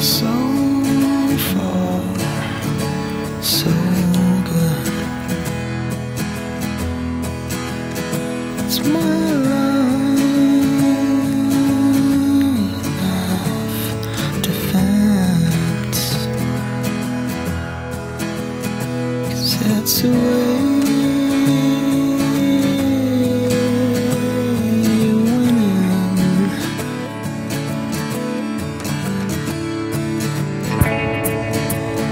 so far, so good. It's my life defense. Cause that's the way.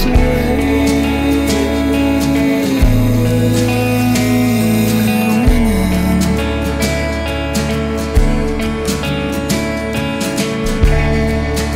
tears